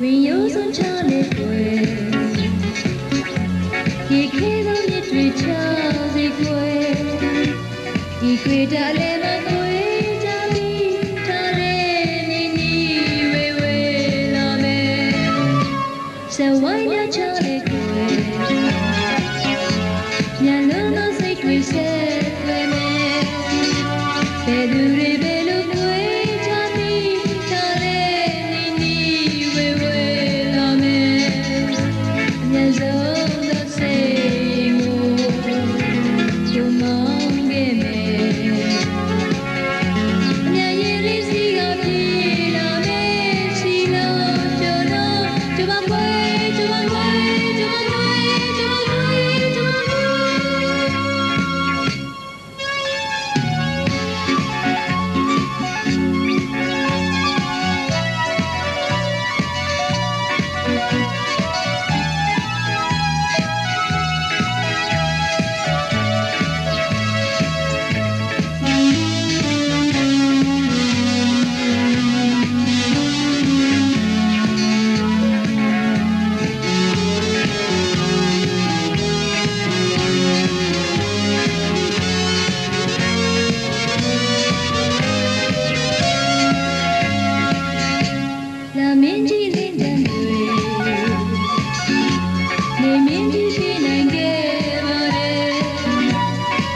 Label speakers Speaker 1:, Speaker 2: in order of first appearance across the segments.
Speaker 1: ဝင်ရုံစွန်ချလေးပွဲဒီခေသောမြစ်တွေချစေကွယ်ဒီခွေတလည်းမကွယ်စဝိုင်းမြချလေးကိုညာလုံးသောစိတ်တွေဆက်သွယ်မယ်ဘယ်သူ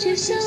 Speaker 1: 就像